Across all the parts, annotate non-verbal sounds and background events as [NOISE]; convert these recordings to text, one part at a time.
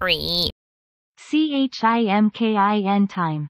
Free. C-H-I-M-K-I-N time.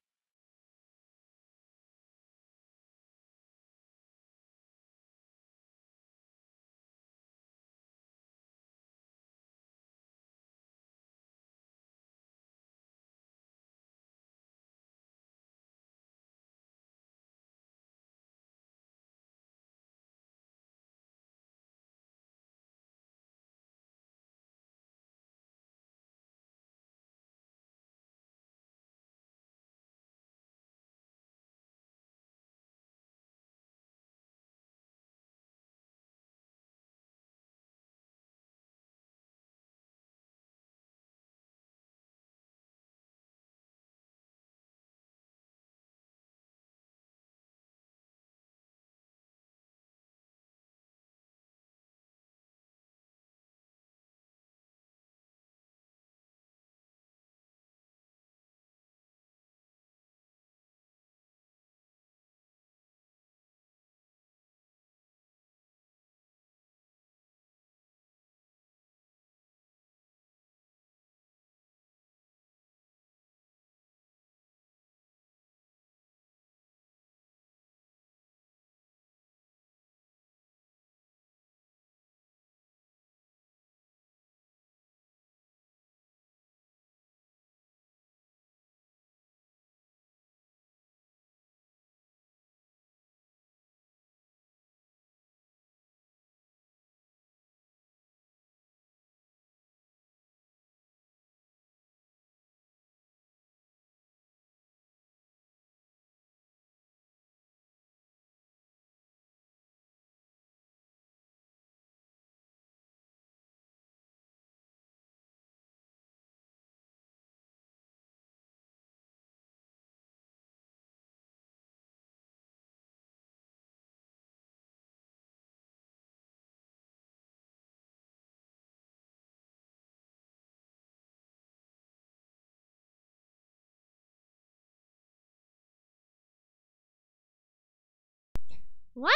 Wah!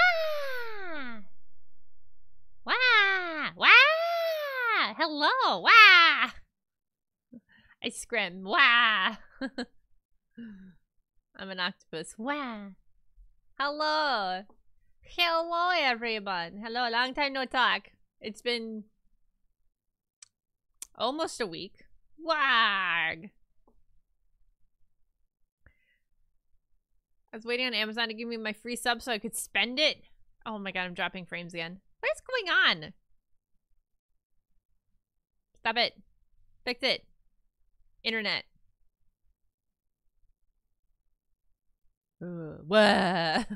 Wah! Wah! Hello! Wah! I scream. Wah! [LAUGHS] I'm an octopus. Wah! Hello! Hello, everyone! Hello, long time no talk. It's been almost a week. Wag! I was waiting on Amazon to give me my free sub so I could spend it. Oh my god, I'm dropping frames again. What is going on? Stop it. Fix it. Internet. Ugh, [LAUGHS]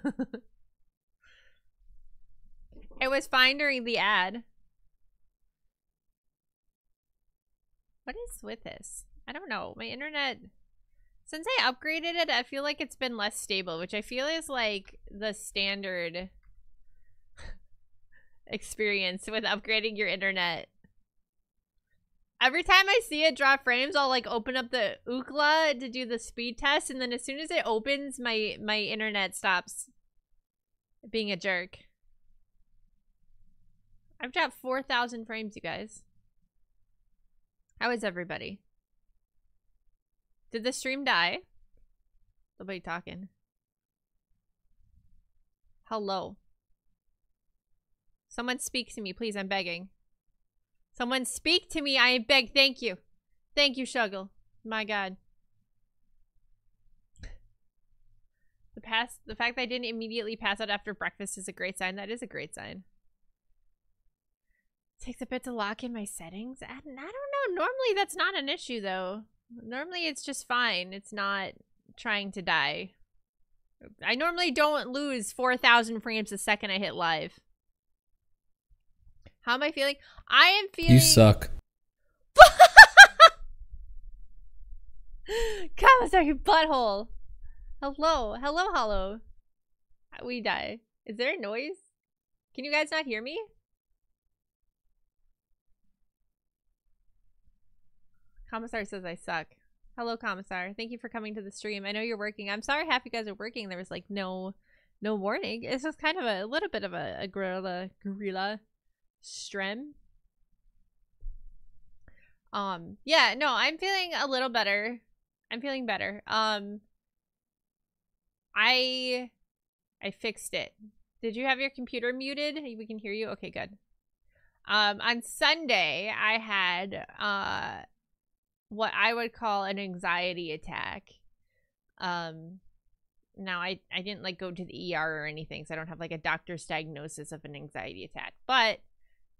it was fine during the ad. What is with this? I don't know. My internet... Since I upgraded it, I feel like it's been less stable, which I feel is like the standard [LAUGHS] experience with upgrading your internet. Every time I see it drop frames, I'll like open up the Ookla to do the speed test, and then as soon as it opens, my my internet stops being a jerk. I've dropped 4,000 frames, you guys. How is everybody? Did the stream die? Nobody talking. Hello. Someone speak to me, please. I'm begging. Someone speak to me. I beg. Thank you. Thank you, Shuggle. My God. The pass the fact that I didn't immediately pass out after breakfast is a great sign. That is a great sign. Takes a bit to lock in my settings. I, I don't know. Normally that's not an issue though. Normally it's just fine. It's not trying to die. I normally don't lose 4,000 frames a second I hit live. How am I feeling? I am feeling... You suck. [LAUGHS] Commissary butthole. Hello. Hello, hello. We die. Is there a noise? Can you guys not hear me? Commissar says I suck. Hello, Commissar. Thank you for coming to the stream. I know you're working. I'm sorry half you guys are working. There was like no no warning. It's just kind of a, a little bit of a, a gorilla gorilla strem. Um, yeah, no, I'm feeling a little better. I'm feeling better. Um, I, I fixed it. Did you have your computer muted? We can hear you. Okay, good. Um, on Sunday, I had uh, what I would call an anxiety attack. Um, now I I didn't like go to the ER or anything, so I don't have like a doctor's diagnosis of an anxiety attack. But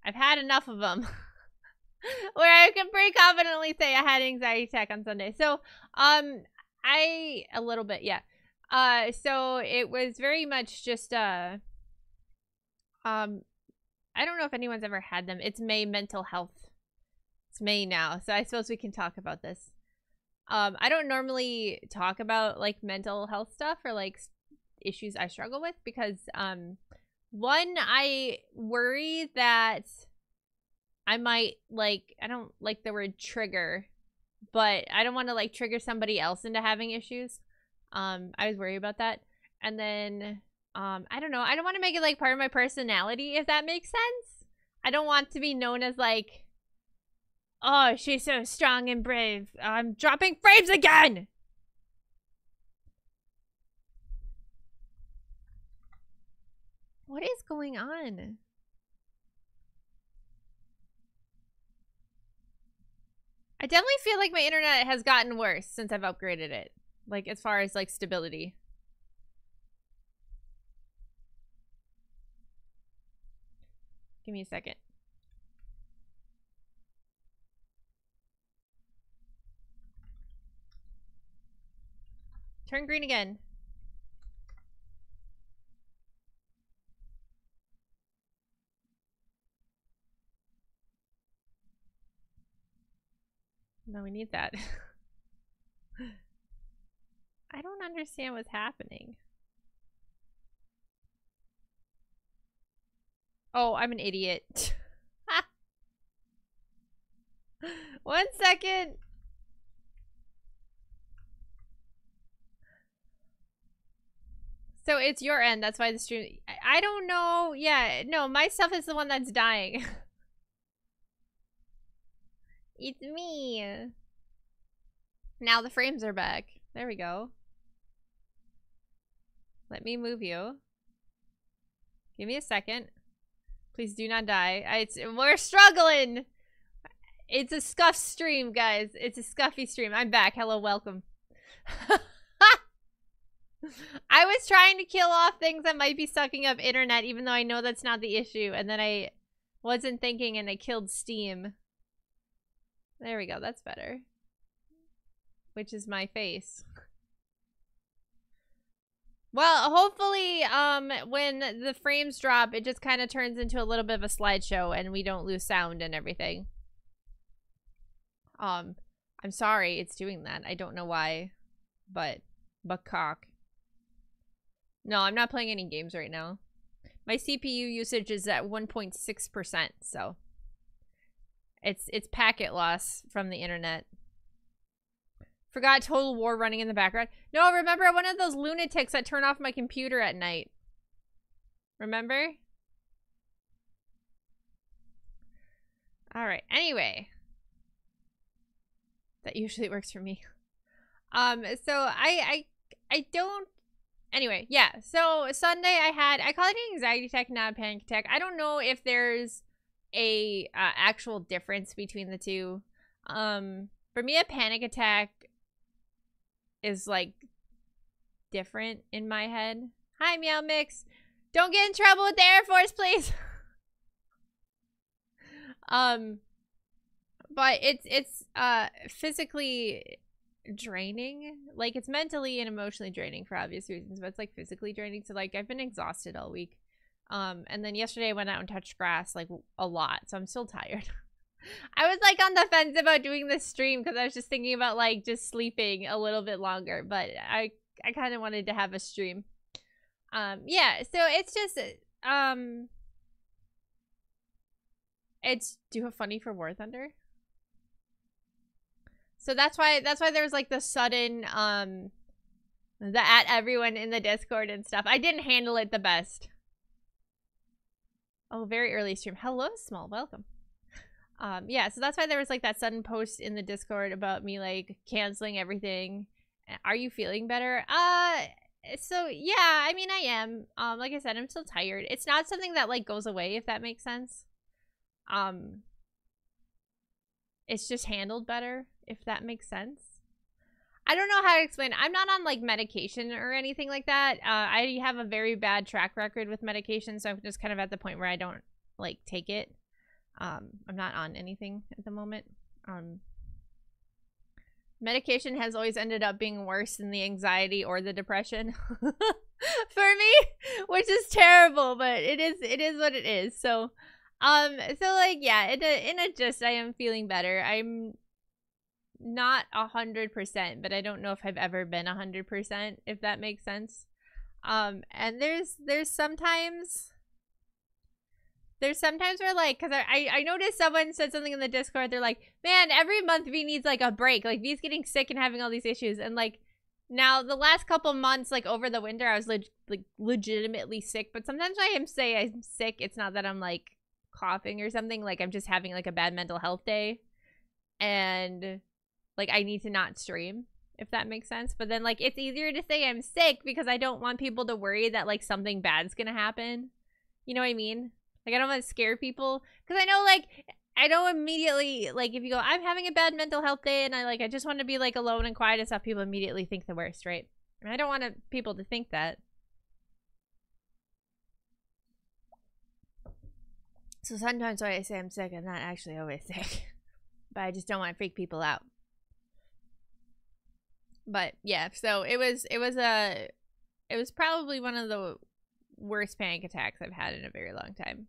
I've had enough of them [LAUGHS] where I can pretty confidently say I had an anxiety attack on Sunday. So, um, I a little bit, yeah. Uh, so it was very much just uh, um, I don't know if anyone's ever had them. It's May mental health. It's May now, so I suppose we can talk about this. Um, I don't normally talk about like mental health stuff or like issues I struggle with because um, one I worry that I might like I don't like the word trigger, but I don't want to like trigger somebody else into having issues. Um, I was worried about that, and then um, I don't know. I don't want to make it like part of my personality, if that makes sense. I don't want to be known as like, oh, she's so strong and brave. I'm dropping frames again. What is going on? I definitely feel like my internet has gotten worse since I've upgraded it. Like as far as like stability. Give me a second. Turn green again. No, we need that. [LAUGHS] I don't understand what's happening. Oh, I'm an idiot. [LAUGHS] One second. So it's your end. That's why the stream. I, don't know. Yeah, no, my stuff is the one that's dying. [LAUGHS] it's me. Now the frames are back. There we go. Let me move you. Give me a second. Please do not die. I, it's, we're struggling. It's a scuff stream, guys. It's a scuffy stream. I'm back. Hello, welcome. [LAUGHS] I was trying to kill off things that might be sucking up internet, even though I know that's not the issue. And then I wasn't thinking and I killed Steam. There we go. That's better. Which is my face. Well, hopefully, um, when the frames drop, it just kind of turns into a little bit of a slideshow and we don't lose sound and everything. Um, I'm sorry it's doing that. I don't know why, but, but cock. No, I'm not playing any games right now. My CPU usage is at 1.6%, so it's it's packet loss from the internet. Forgot Total War running in the background. No, remember one of those lunatics that turn off my computer at night. Remember? Alright, anyway. That usually works for me. Um, so I, I, I don't, anyway, yeah. So Sunday I had, I call it an anxiety attack, not a panic attack. I don't know if there's a uh, actual difference between the two. Um, for me, a panic attack is like different in my head. Hi, Meow Mix. Don't get in trouble with the Air Force, please. [LAUGHS] um, but it's it's uh physically draining. Like it's mentally and emotionally draining for obvious reasons, but it's like physically draining. So like I've been exhausted all week. Um, and then yesterday I went out and touched grass like a lot, so I'm still tired. [LAUGHS] I was like on the fence about doing this stream because I was just thinking about like just sleeping a little bit longer, but I I kind of wanted to have a stream. Um yeah, so it's just um it's do you have funny for War Thunder. So that's why that's why there's like the sudden um the at everyone in the Discord and stuff. I didn't handle it the best. Oh, very early stream. Hello, small. Welcome. Um, yeah, so that's why there was like that sudden post in the Discord about me like canceling everything. Are you feeling better? Uh, so yeah, I mean I am. Um, like I said, I'm still tired. It's not something that like goes away, if that makes sense. Um, it's just handled better, if that makes sense. I don't know how to explain. I'm not on like medication or anything like that. Uh, I have a very bad track record with medication, so I'm just kind of at the point where I don't like take it. Um, I'm not on anything at the moment. Um, medication has always ended up being worse than the anxiety or the depression [LAUGHS] for me, which is terrible, but it is it is what it is. So, um, so like yeah, in a in a just I am feeling better. I'm not a hundred percent, but I don't know if I've ever been a hundred percent, if that makes sense. Um, and there's there's sometimes there's sometimes where like because I, I noticed someone said something in the discord they're like man every month v needs like a break like v's getting sick and having all these issues and like now the last couple months like over the winter i was leg- like legitimately sick but sometimes i am say i'm sick it's not that i'm like coughing or something like i'm just having like a bad mental health day and like i need to not stream if that makes sense but then like it's easier to say i'm sick because i don't want people to worry that like something bad's gonna happen you know what i mean like I don't want to scare people because I know like I know immediately like if you go I'm having a bad mental health day and I like I just want to be like alone and quiet and stuff people immediately think the worst, right? And I don't want to, people to think that. So sometimes when I say I'm sick, I'm not actually always [LAUGHS] sick. but I just don't want to freak people out. But yeah, so it was it was a it was probably one of the worst panic attacks I've had in a very long time.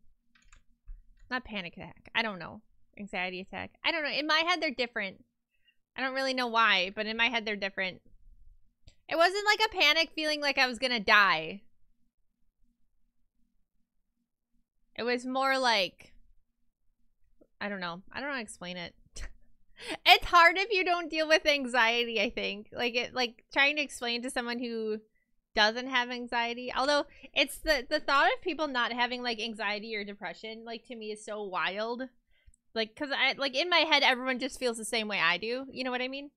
Not panic attack. I don't know. Anxiety attack. I don't know. In my head, they're different. I don't really know why, but in my head, they're different. It wasn't like a panic feeling like I was gonna die. It was more like... I don't know. I don't know how to explain it. It's hard if you don't deal with anxiety, I think. Like, it, like trying to explain to someone who doesn't have anxiety although it's the the thought of people not having like anxiety or depression like to me is so wild. Like because i like in my head everyone just feels the same way i do. You know what i mean?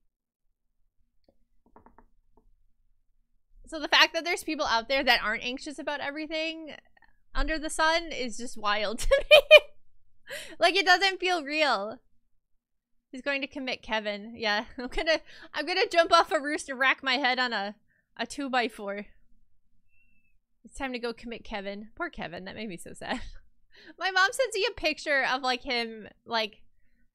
So the fact that there's people out there that aren't anxious about everything under the sun is just wild [LAUGHS] to me. Like it doesn't feel real he's going to commit kevin yeah [LAUGHS] i'm gonna i'm gonna jump off a rooster rack my head on a a two by four. It's time to go commit Kevin. Poor Kevin. That made me so sad. [LAUGHS] My mom sends me a picture of like him, like,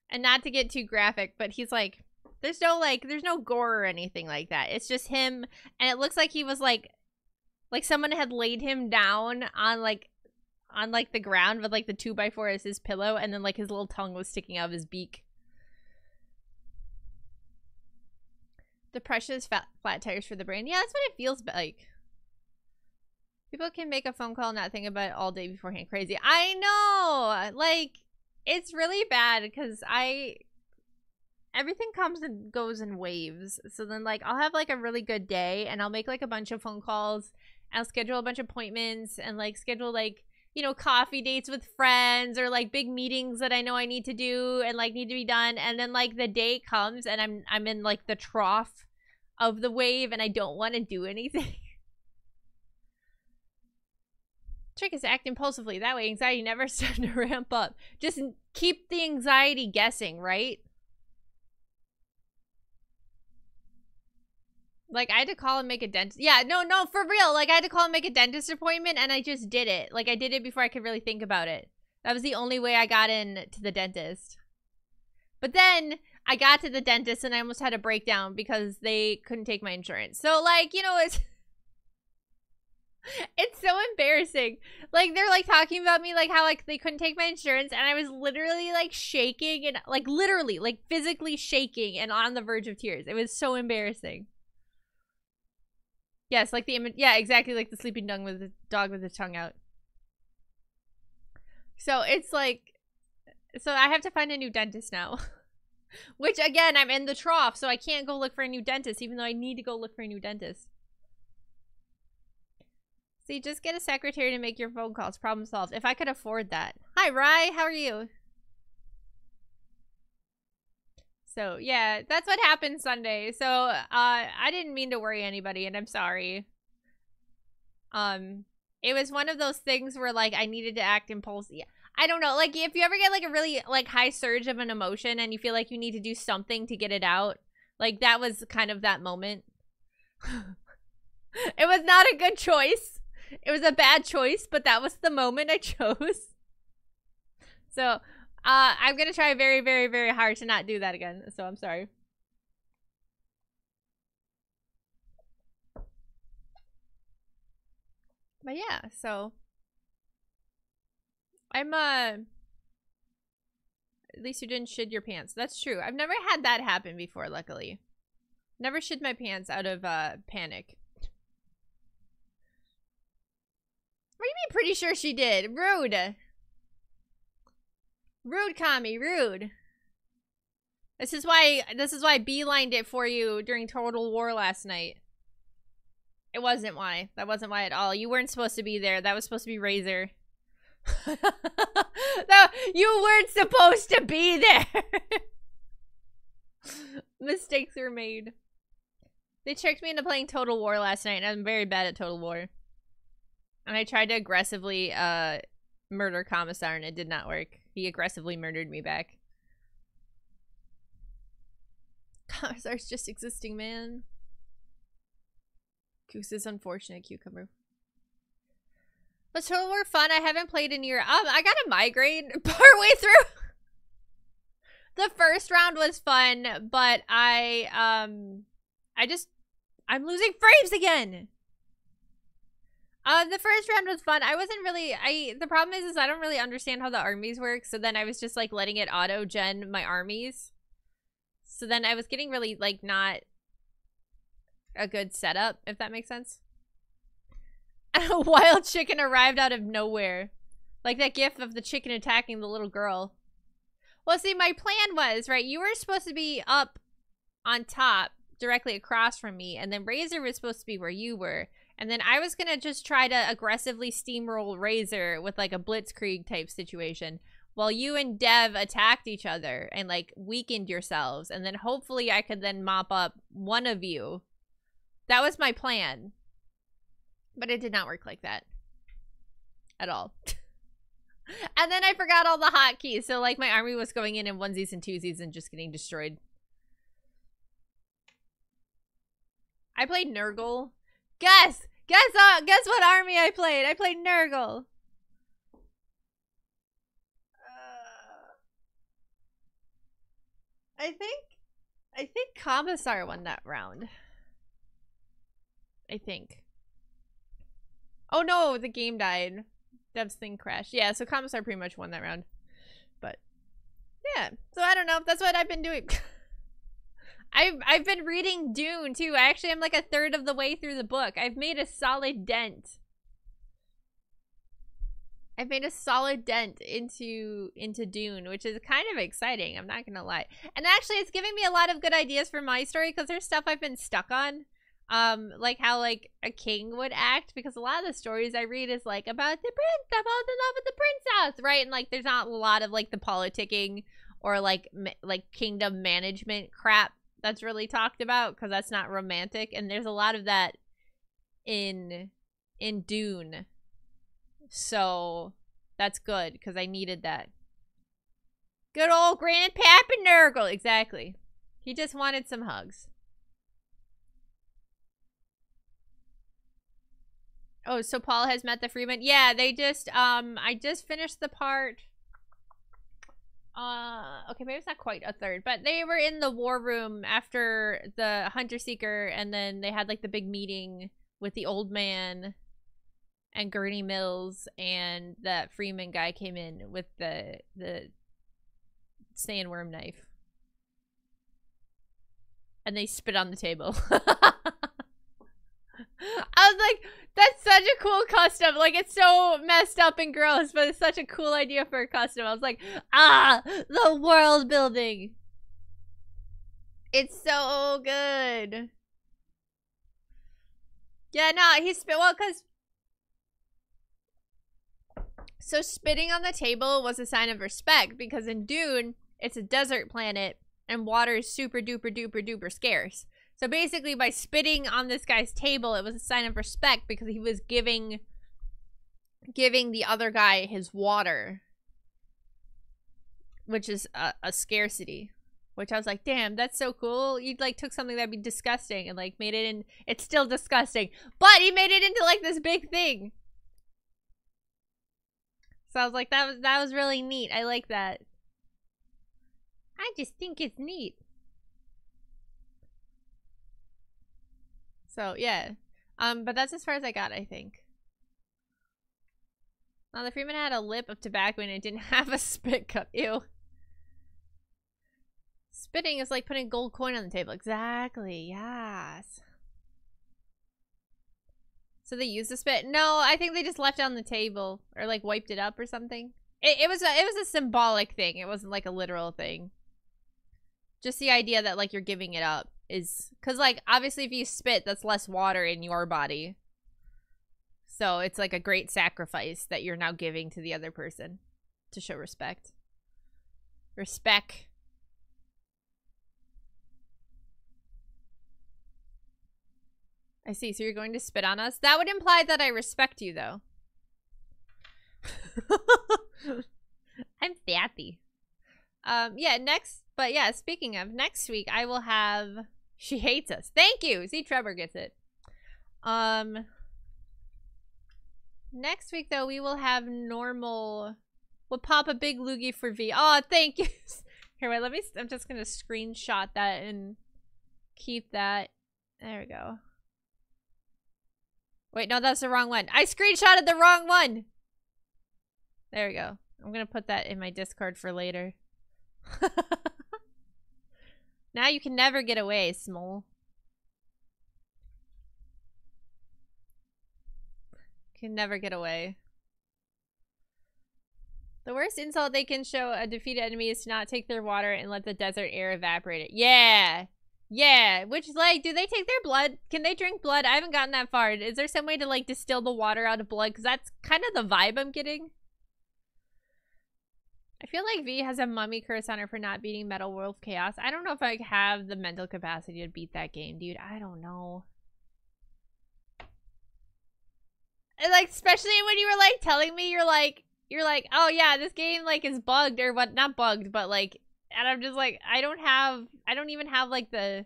and not to get too graphic, but he's like, there's no like, there's no gore or anything like that. It's just him, and it looks like he was like, like someone had laid him down on like, on like the ground with like the two by four as his pillow, and then like his little tongue was sticking out of his beak. Depression is fat, flat tires for the brain. Yeah, that's what it feels like. People can make a phone call and not think about it all day beforehand. Crazy. I know. Like, it's really bad because I everything comes and goes in waves. So then like I'll have like a really good day and I'll make like a bunch of phone calls. I'll schedule a bunch of appointments and like schedule like, you know, coffee dates with friends or like big meetings that I know I need to do and like need to be done. And then like the day comes and I'm I'm in like the trough of the wave and I don't want to do anything. [LAUGHS] Trick is to act impulsively. That way anxiety never [LAUGHS] starts to ramp up. Just keep the anxiety guessing, right? Like, I had to call and make a dentist. Yeah, no, no, for real. Like, I had to call and make a dentist appointment, and I just did it. Like, I did it before I could really think about it. That was the only way I got in to the dentist. But then I got to the dentist and I almost had a breakdown because they couldn't take my insurance. So like, you know, it's [LAUGHS] it's so embarrassing. Like they're like talking about me like how like they couldn't take my insurance and I was literally like shaking and like literally like physically shaking and on the verge of tears. It was so embarrassing. Yes, like the image. Yeah, exactly like the sleeping dog with the dog with the tongue out. So it's like, so I have to find a new dentist now. [LAUGHS] Which again, I'm in the trough, so I can't go look for a new dentist, even though I need to go look for a new dentist. See, just get a secretary to make your phone calls. Problem solved. If I could afford that. Hi, Rye. How are you? So yeah, that's what happened Sunday. So uh, I didn't mean to worry anybody, and I'm sorry. Um, it was one of those things where like I needed to act impulsive. I don't know, like if you ever get like a really like high surge of an emotion and you feel like you need to do something to get it out, like that was kind of that moment. [LAUGHS] it was not a good choice. It was a bad choice, but that was the moment I [LAUGHS] chose. So, uh, I'm gonna try very, very, very hard to not do that again. So I'm sorry. But yeah, so I'm uh at least you didn't shit your pants. That's true. I've never had that happen before, luckily. Never shit my pants out of uh panic. What do you mean pretty sure she did? Rude. Rude, Kami, rude. This is why this is why I beelined it for you during Total War last night. It wasn't why. That wasn't why at all. You weren't supposed to be there. That was supposed to be Razor. [LAUGHS] no, you weren't supposed to be there. [LAUGHS] Mistakes were made. They tricked me into playing Total War last night, and I'm very bad at Total War. And I tried to aggressively uh, murder Commissar, and it did not work. He aggressively murdered me back. Commissar's just existing, man. Goose is unfortunate cucumber. Was Total War fun? I haven't played in year. Um, I got a migraine [LAUGHS] partway through. the first round was fun, but I um, I just I'm losing frames again. Uh, the first round was fun. I wasn't really. I the problem is, is I don't really understand how the armies work. So then I was just like letting it auto gen my armies. So then I was getting really like not a good setup, if that makes sense. [LAUGHS] a wild chicken arrived out of nowhere. Like that gif of the chicken attacking the little girl. Well, see, my plan was, right, you were supposed to be up on top, directly across from me, and then Razor was supposed to be where you were. And then I was going to just try to aggressively steamroll Razor with like a blitzkrieg type situation while you and Dev attacked each other and like weakened yourselves. And then hopefully I could then mop up one of you. That was my plan. But it did not work like that. At all. [LAUGHS] and then I forgot all the hotkeys. So, like, my army was going in in onesies and twosies and just getting destroyed. I played Nurgle. Guess! Guess uh, guess what army I played? I played Nurgle. Uh, I think I think Commissar won that round. I think. Oh no, the game died. Dev's thing crashed. Yeah, so Commissar pretty much won that round. But yeah, so I don't know. If that's what I've been doing. [LAUGHS] I've I've been reading Dune too. I actually am like a third of the way through the book. I've made a solid dent. I've made a solid dent into into Dune, which is kind of exciting. I'm not gonna lie. And actually, it's giving me a lot of good ideas for my story because there's stuff I've been stuck on um like how like a king would act because a lot of the stories i read is like about the prince about the love of the princess right and like there's not a lot of like the politicking or like like kingdom management crap that's really talked about because that's not romantic and there's a lot of that in in dune so that's good because i needed that good old grandpapa nurgle exactly he just wanted some hugs Oh, so Paul has met the Fremen. Yeah, they just um I just finished the part. Uh okay, maybe it's not quite a third, but they were in the war room after the Hunter Seeker and then they had like the big meeting with the old man and Gurney Mills and that Fremen guy came in with the the sandworm knife. And they spit on the table. [LAUGHS] I was like, that's such a cool custom. Like, it's so messed up and gross, but it's such a cool idea for a custom. I was like, ah, the world building. It's so good. Yeah, no, he spit. Well, because. So, spitting on the table was a sign of respect because in Dune, it's a desert planet and water is super duper duper duper scarce. So basically, by spitting on this guy's table, it was a sign of respect because he was giving giving the other guy his water, which is a, a scarcity. Which I was like, damn, that's so cool. You like took something that'd be disgusting and like made it in. It's still disgusting, but he made it into like this big thing. So I was like, that was that was really neat. I like that. I just think it's neat. So yeah. Um, but that's as far as I got, I think. Now the Fremen had a lip of tobacco and it didn't [LAUGHS] have a spit cup. Ew. Spitting is like putting gold coin on the table. Exactly. Yes. So they used the spit? No, I think they just left it on the table or like wiped it up or something. It, it was a, it was a symbolic thing. It wasn't like a literal thing. Just the idea that like you're giving it up is because like obviously if you spit, that's less water in your body. So it's like a great sacrifice that you're now giving to the other person to show respect. Respect. I see. So you're going to spit on us? That would imply that I respect you, though. [LAUGHS] I'm fatty. Um, yeah, next, but yeah, speaking of, next week I will have, she hates us. Thank you! See, Trevor gets it. Um, next week, though, we will have normal, we'll pop a big loogie for V. Oh, thank you! [LAUGHS] Here, wait, let me, I'm just gonna screenshot that and keep that. There we go. Wait, no, that's the wrong one. I screenshotted the wrong one. There we go. I'm to put that in my Discord for later. [LAUGHS] now you can never get away, Small. Can never get away. The worst insult they can show a defeated enemy is to not take their water and let the desert air evaporate it. Yeah! Yeah, which like, do they take their blood? Can they drink blood? I haven't gotten that far. Is there some way to like distill the water out of blood? Because that's kind of the vibe I'm getting. I feel like V has a mummy curse on her for not beating Metal Wolf Chaos. I don't know if I have the mental capacity to beat that game, dude. I don't know. And, like, especially when you were like telling me, you're like, you're like, oh yeah, this game like is bugged or what? Not bugged, but like and I'm just like, I don't have, I don't even have like the,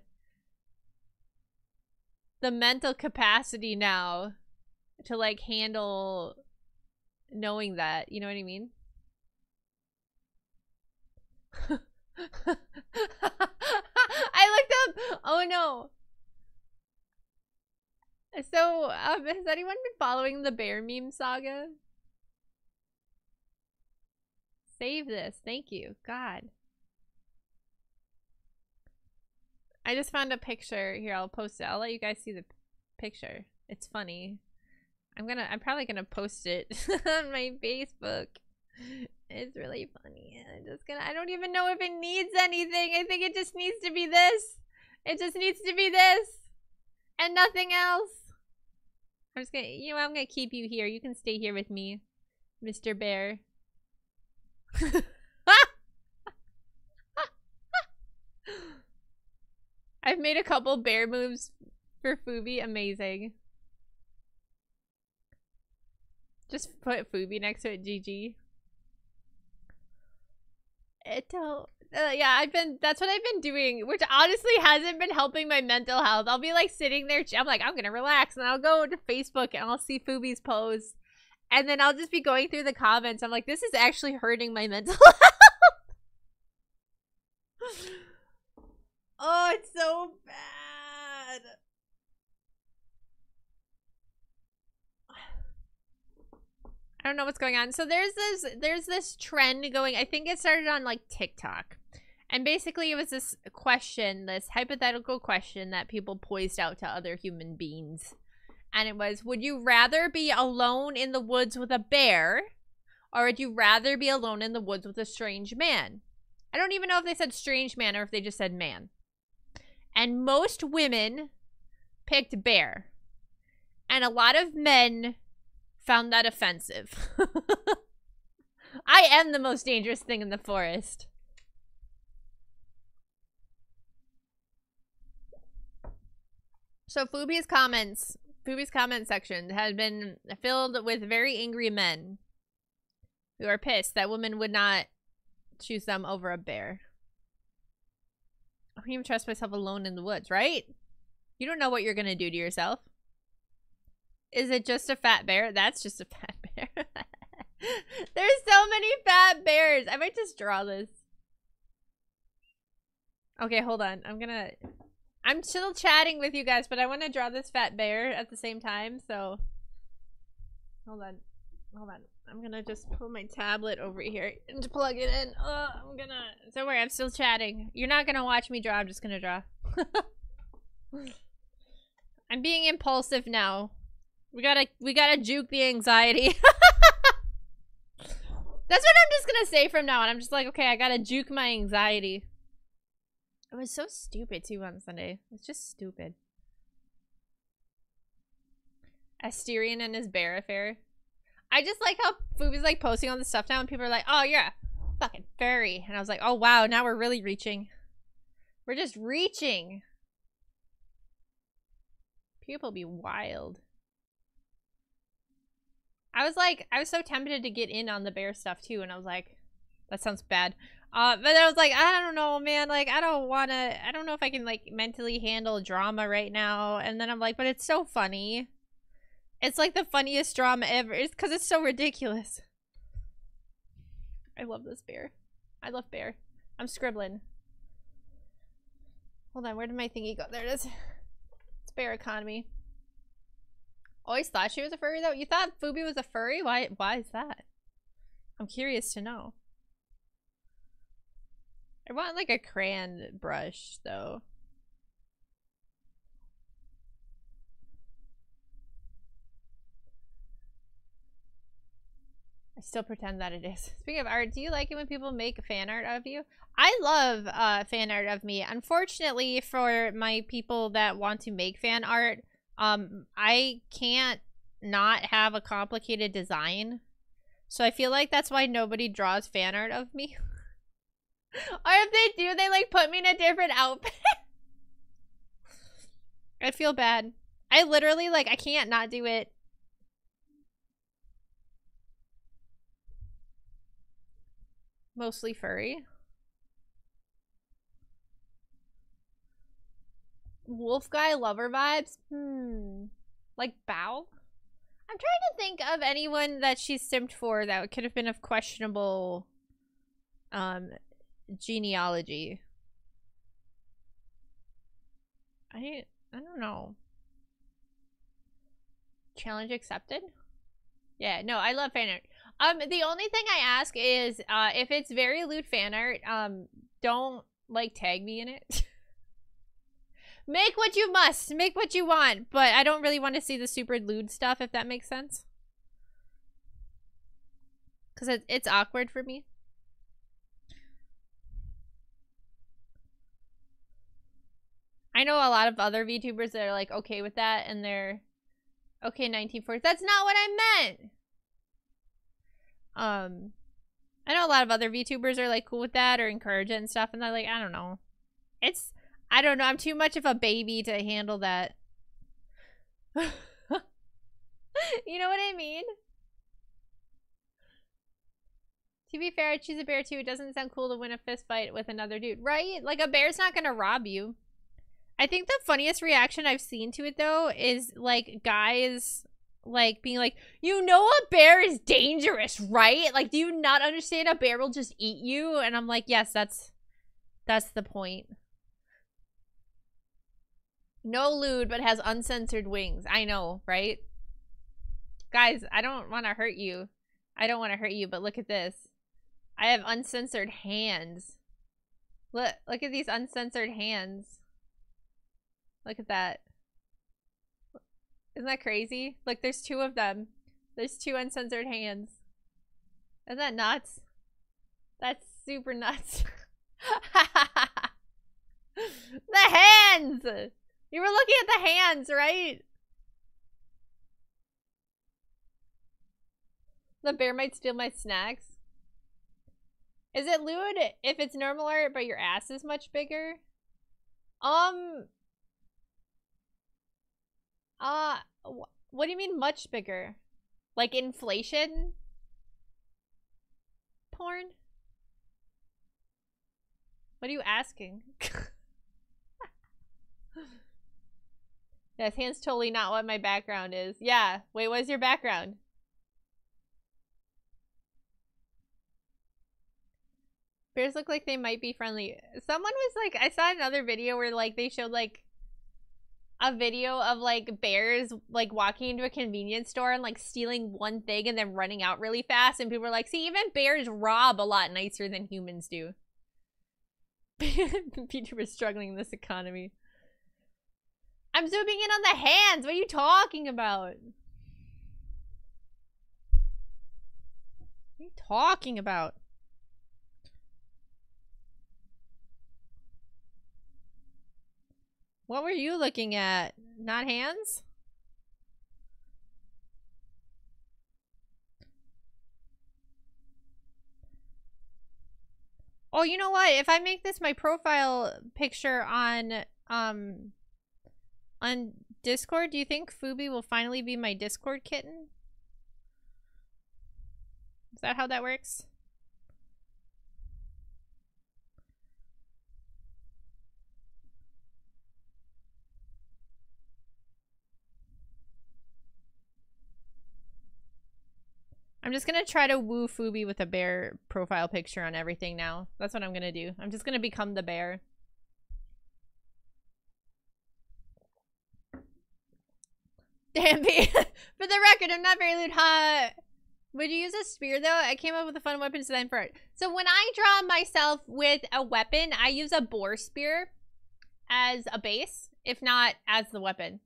the mental capacity now to like handle knowing that, you know what I mean? [LAUGHS] I looked up, oh no. So, um, has anyone been following the bear meme saga? Save this. Thank you. God. I just found a picture. Here, I'll post it. I'll let you guys see the picture. It's funny. I'm gonna, I'm probably gonna post it [LAUGHS] on my Facebook. It's really funny. I'm just gonna, I don't even know if it needs anything. I think it just needs to be this. It just needs to be this. And nothing else. I'm just gonna, you know, I'm gonna keep you here. You can stay here with me, Mr. Bear. [LAUGHS] I've made a couple bear moves for Fubi. Amazing. Just put Fubi next to it. GG. It don't. Uh, yeah, I've been. That's what I've been doing, which honestly hasn't been helping my mental health. I'll be like sitting there. I'm like, I'm gonna relax, and I'll go to Facebook and I'll see Fubi's posts, and then I'll just be going through the comments. I'm like, this is actually hurting my [LAUGHS] mental health. [LAUGHS] Oh, it's so bad. I don't know what's going on. So there's this there's this trend going. I think it started on like TikTok. And basically it was this question, this hypothetical question that people poised out to other human beings. And it was, would you rather be alone in the woods with a bear or would you rather be alone in the woods with a strange man? I don't even know if they said strange man or if they just said man. And most women picked bear. And a lot of men found that offensive. [LAUGHS] I am the most dangerous thing in the forest. So Fubi's comments, Fubi's comment section had been filled with very angry men who are pissed that women would not choose them over a bear. I don't even trust myself alone in the woods, right? You don't know what you're going to do to yourself. Is it just a fat bear? That's just a [LAUGHS] fat bear. There's so many fat bears. I might just draw this. Okay, hold on. I'm gonna... I'm still chatting with you guys, but I want to draw this fat bear at the same time, so... Hold on. Hold on. I'm gonna just pull my tablet over here and plug it in. Oh, I'm gonna... Don't worry, I'm still chatting. You're not gonna watch me draw, I'm just gonna draw. [LAUGHS] I'm being impulsive now. We gotta, we gotta juke the anxiety. [LAUGHS] That's what I'm just gonna say from now on. I'm just like, okay, I gotta juke my anxiety. It was so stupid too on Sunday. It's just stupid. Asterion and his bear affair. I just like how Fubi's like posting all this stuff now and people are like, oh yeah, fucking furry. And I was like, oh wow, now we're really reaching. We're just reaching. People be wild. I was like, I was so tempted to get in on the bear stuff too, and I was like, that sounds bad. Uh, but I was like, I don't know, man. Like, I don't want to, I don't know if I can, like, mentally handle drama right now. And then I'm like, but it's so funny. It's like the funniest drama ever. It's because it's so ridiculous. I love this bear. I love bear. I'm scribbling. Hold on, where did my thingy go? There it is. It's bear economy. Always thought she was a furry though. You thought Fubi was a furry? Why why is that? I'm curious to know. I want like a crayon brush though. I still pretend that it is. [LAUGHS] Speaking of art, do you like it when people make fan art of you? I love uh, fan art of me. Unfortunately, for my people that want to make fan art, um, I can't not have a complicated design. So I feel like that's why nobody draws fan art of me. [LAUGHS] or if they do, they like put me in a different outfit. [LAUGHS] I feel bad. I literally like I can't not do it. Mostly furry. Wolf guy lover vibes? Hmm. Like Bao? I'm trying to think of anyone that she's simped for that could have been of questionable um genealogy. I I don't know. Challenge accepted? Yeah, no, I love fan art. Um, the only thing I ask is, uh, if it's very lewd fan art, um, don't, like, tag me in it. [LAUGHS] Make what you must. Make what you want. But I don't really want to see the super lewd stuff, if that makes sense. Because it, it's awkward for me. I know a lot of other VTubers that are like okay with that and they're okay 1940s. That's not what I meant. Um I know a lot of other VTubers are like cool with that or encourage it and stuff and they're like, I don't know. It's I don't know, I'm too much of a baby to handle that. [LAUGHS] you know what I mean? To be fair, I choose a bear too. It doesn't sound cool to win a fist fight with another dude, right? Like a bear's not gonna rob you. I think the funniest reaction I've seen to it though is like guys like being like, you know a bear is dangerous, right? Like, do you not understand a bear will just eat you? And I'm like, yes, that's that's the point. No lewd, but has uncensored wings. I know, right? Guys, I don't want to hurt you. I don't want to hurt you, but look at this. I have uncensored hands. Look, look at these uncensored hands. Look at that. Isn't that crazy? Look, there's two of them. There's two uncensored hands. Isn't that nuts? That's super nuts. [LAUGHS] the hands! You were looking at the hands, right? The bear might steal my snacks. Is it lewd if it's normal art but your ass is much bigger? Um, Uh, wh what do you mean much bigger? Like inflation? Porn? What are you asking? [LAUGHS] yes, hand's totally not what my background is. Yeah. Wait, what's your background? Bears look like they might be friendly. Someone was like, I saw another video where like they showed like a video of like bears like walking into a convenience store and like stealing one thing and then running out really fast. And people were like, see, even bears rob a lot nicer than humans do. [LAUGHS] Peter was struggling in this economy. I'm zooming in on the hands. What are you talking about? What are you talking about? What were you looking at? Not hands? Oh, you know what? If I make this my profile picture on um on Discord, do you think Fubi will finally be my Discord kitten? Is that how that works? I'm just gonna try to woo Fubi with a bear profile picture on everything now. That's what I'm gonna do. I'm just gonna become the bear. Damn, [LAUGHS] For the record, I'm not very lewd. Ha. Would you use a spear though? I came up with a fun weapon design for it. So when I draw myself with a weapon, I use a boar spear as a base, if not as the weapon.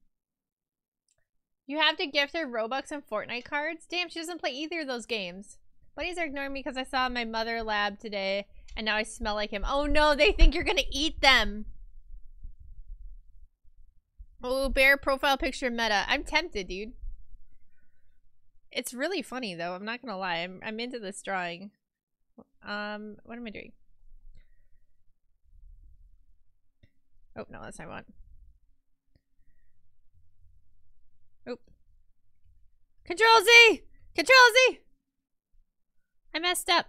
You have to gift her Robux and Fortnite cards? Damn, she doesn't play either of those games. Bunnies are ignoring me because I saw my mother lab today and now I smell like him. Oh no, they think you're gonna eat them. Oh, bear profile picture meta. I'm tempted, dude. It's really funny though, I'm not gonna lie. I'm I'm into this drawing. Um, what am I doing? Oh, no, that's not what I want. Oop. Control Z! Control Z! I messed up.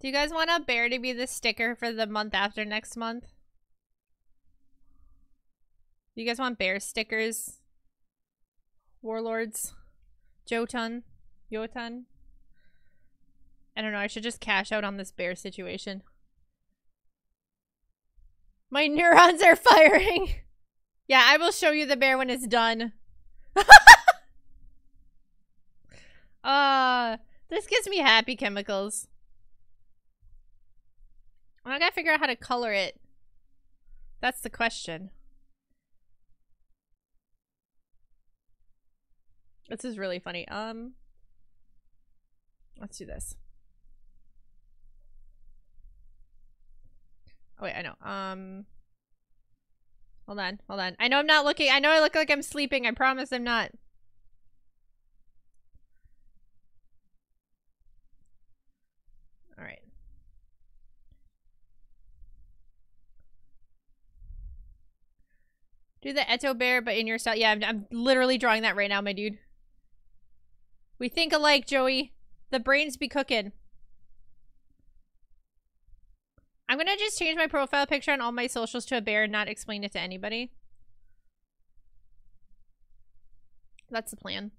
Do you guys want a bear to be the sticker for the month after next month? You guys want bear stickers? Warlords? Jotun? Jotun? I don't know, I should just cash out on this bear situation. My [LAUGHS] neurons are firing! Yeah, I will show you the bear when it's done. [LAUGHS] uh, this gives me happy chemicals. I gotta figure out how to color it. That's the question. This is really funny. Um, let's do this. Oh wait, I know. Um. Hold on, hold on. I know I'm not looking. I know I look like I'm sleeping. I promise I'm not. All right. Do the Eto bear, but in your style. Yeah, I'm, I'm literally drawing that right now, my dude. We think alike, Joey. The brains be cooking. I'm gonna just change my profile picture on all my socials to a bear and not explain it to anybody. That's the plan.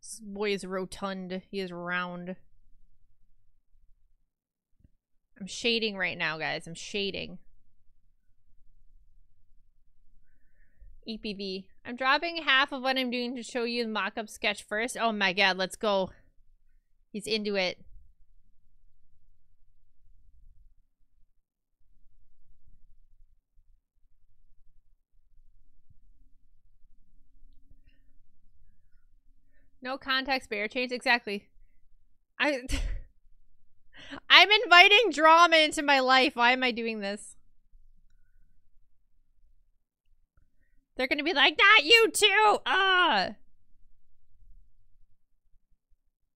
This boy is rotund. He is round. I'm shading right now, guys. I'm shading. EPV. I'm dropping half of what I'm doing to show you the mock-up sketch first. Oh my god, let's go. He's into it. No context bear chains. Exactly. I... [LAUGHS] I'm inviting drama into my life. Why am I doing this? They're gonna be like, not you too! Ah!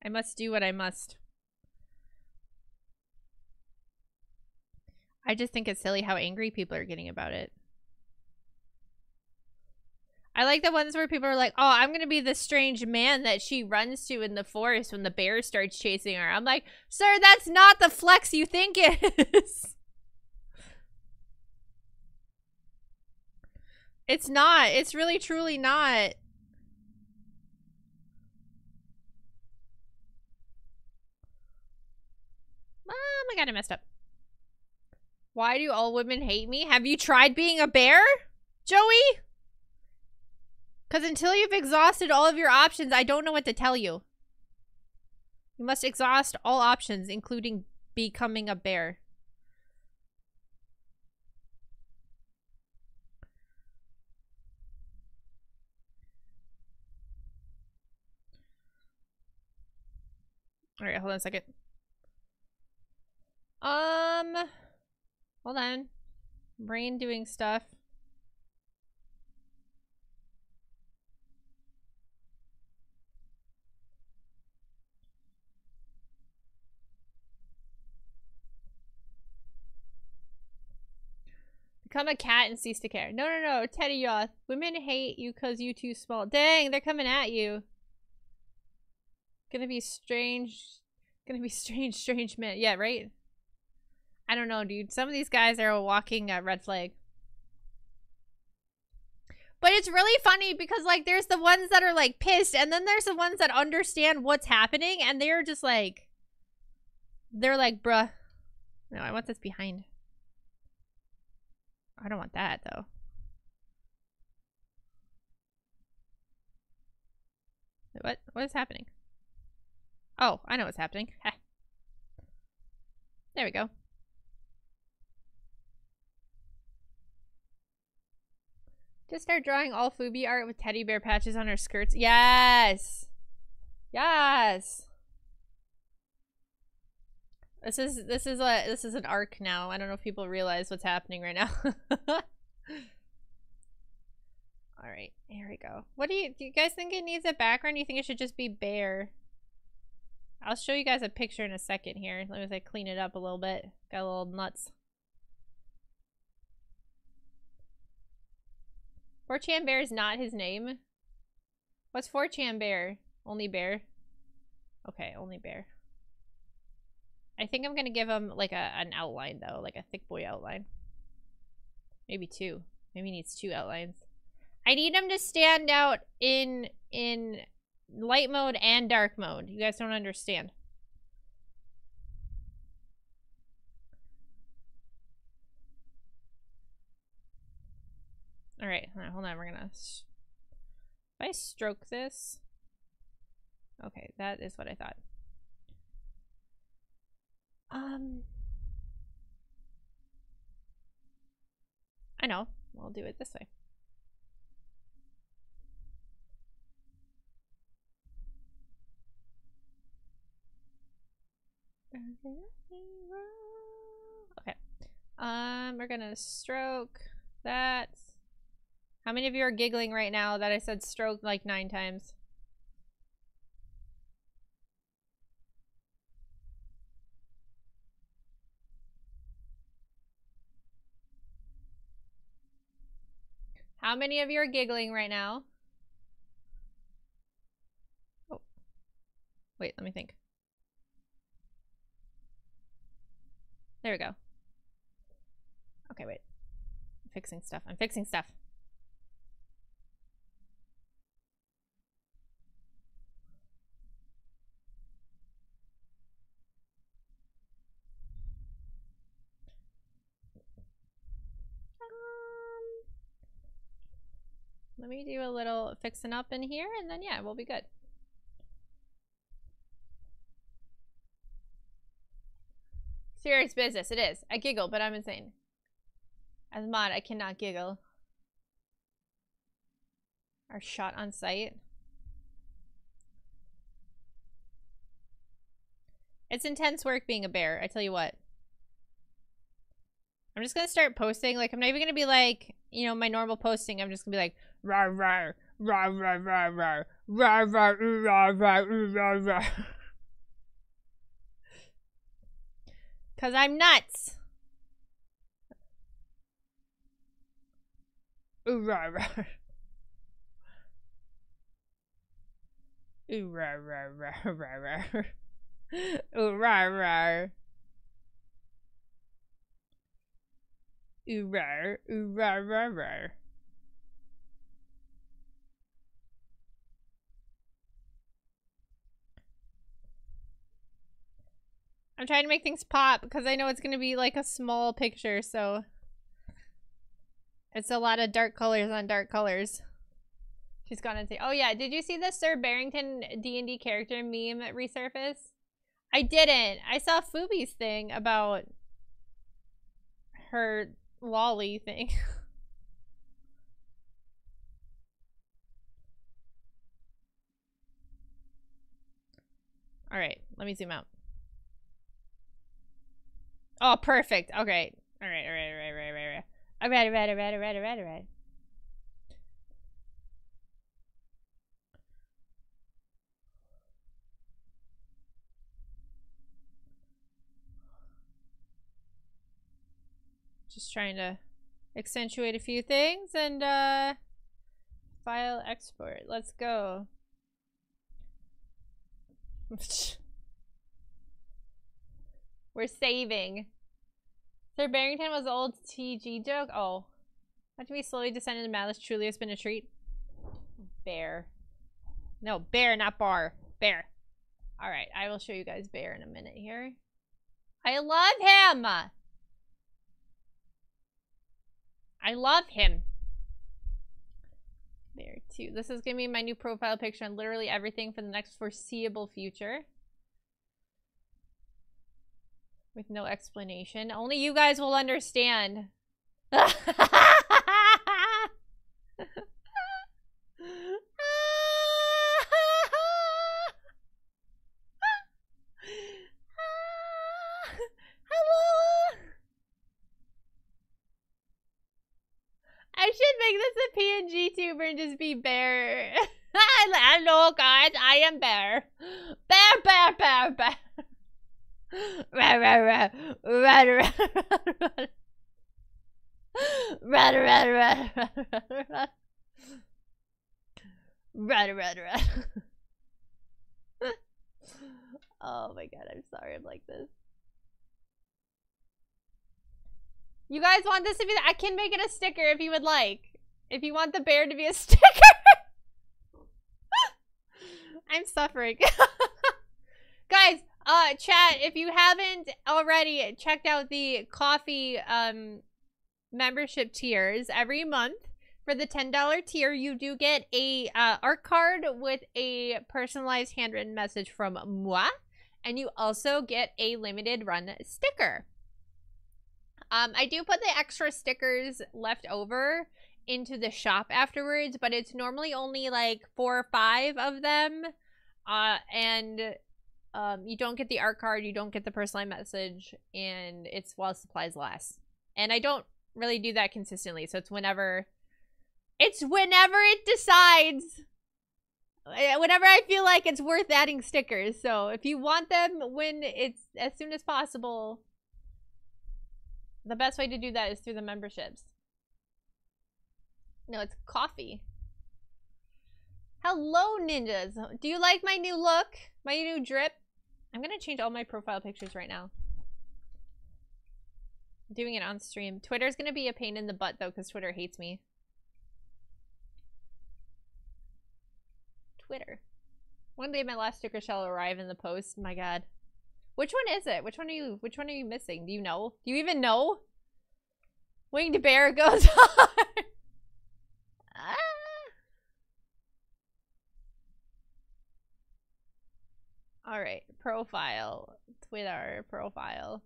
I must do what I must. I just think it's silly how angry people are getting about it. I like the ones where people are like, oh, I'm going to be the strange man that she runs to in the forest when the bear starts chasing her. I'm like, sir, that's not the flex you think it is. It's not. It's really, truly not. Oh my god, I messed up. Why do all women hate me? Have you tried being a bear, Joey? Because until you've exhausted all of your options, I don't know what to tell you. You must exhaust all options, including becoming a bear. Alright, hold on a second. Um, hold on. Brain doing stuff. Become a cat and cease to care. No, no, no, Teddy Yoth. Women hate you because you too small. Dang, they're coming at you. Gonna be strange. Gonna be [LAUGHS] strange, strange men. Yeah, right? I don't know, dude. Some of these guys are a walking uh, red flag. But it's really funny because, like, there's the ones that are, like, pissed, and then there's the ones that understand what's happening, and they're just like, they're like, bruh. No, I want this behind. I don't want that, though. What? What is happening? Oh, I know what's happening. [LAUGHS] there we go. Just start drawing all Fubi art with teddy bear patches on her skirts. Yes! Yes! This is this is a this is an arc now. I don't know if people realize what's happening right now. [LAUGHS] All right, here we go. What do you do? You guys think it needs a background? Do you think it should just be bare? I'll show you guys a picture in a second here. Let me just clean it up a little bit. Got a little nuts. 4chan Bear is not his name. What's 4chan Bear? Only Bear? Okay, only Bear. I think I'm gonna give him like a an outline though, like a thick boy outline. Maybe two. Maybe needs two outlines. I need him to stand out in in light mode and dark mode. You guys don't understand. All right, hold on. We're gonna. If I stroke this. Okay, that is what I thought. Um. I know. We'll do it this way. Okay. Um, we're gonna stroke that. How many of you are giggling right now that I said stroke like nine times? How many of you are giggling right now? Oh. Wait, let me think. There we go. Okay, wait. I'm fixing stuff. I'm fixing stuff. Um, let me do a little fixing up in here and then yeah, we'll be good. Serious business, it is. I giggle, but I'm insane. As mod, I cannot giggle. Are shot on sight. It's intense work being a bear, I tell you what. I'm just gonna start posting. Like, I'm not even gonna be like, you know, my normal posting. I'm just gonna be like, rah, rah, rah, rah, rah, rah, rah, rah, rah, rah, rah, rah. Because I'm nuts. Ooh, rah, rah. Ooh, rah, rah, rah, rah, rah. Ooh, rah, rah. Ooh, rah, ooh, rah, rah, rah. I'm trying to make things pop because I know it's going to be like a small picture, so it's a lot of dark colors on dark colors. She's gone and say, "Oh yeah, did you see the Sir Barrington D and D character meme resurface?" I didn't. I saw Fubi's thing about her lolly thing. [LAUGHS] All right, let me zoom out. Oh, perfect. Okay. All right, all right, all right, all right, all right. All right, all right, all right, all right, all right, all right. Just trying to accentuate a few things and uh file export. Let's go. [LAUGHS] [LAUGHS] We're saving. Sir Barrington was old TG joke. Oh. Watching me slowly descend into malice truly has been a treat. Bear. No, bear, not bar. Bear. Alright, I will show you guys bear in a minute here. I love him! I love him. There, too. This is going to be my new profile picture on literally everything for the next foreseeable future with no explanation. Only you guys will understand. Hello! I should make this a PNG tuber and just be bear. Hello [LAUGHS] guys, I am bear. Bear, bear, bear, bear rah, rah, rah, rah, rah, rah, Rah, rah, rah, rah, rah, rah, rah, rah. Oh my god, I'm sorry I'm like this. You guys want this to be- I can make it a sticker if you would like. If you want the bear to be a [LAUGHS] sticker. I'm suffering. [LAUGHS] guys, uh, chat, if you haven't already checked out the Ko-fi um, membership tiers every month, for the $10 tier, you do get a uh, art card with a personalized handwritten message from moi, and you also get a limited run sticker. Um, I do put the extra stickers left over into the shop afterwards, but it's normally only like four or five of them. Uh, and um, you don't get the art card, you don't get the personalized message, and it's while supplies last. And I don't really do that consistently, so it's whenever it's whenever it decides. Eh, whenever I feel like it's worth adding stickers. So if you want them when it's as soon as possible, the best way to do that is through the memberships. No, it's coffee. Hello, ninjas. Do you like my new look? My new drip? I'm gonna change all my profile pictures right now. Doing it on stream. Twitter's gonna be a pain in the butt though, because Twitter hates me. Twitter. One day my last sticker shall arrive in the post. My god. Which one is it? Which one are you which one are you missing? Do you know? Do you even know? Winged bear goes [LAUGHS] on. ah. All right, profile, Twitter profile.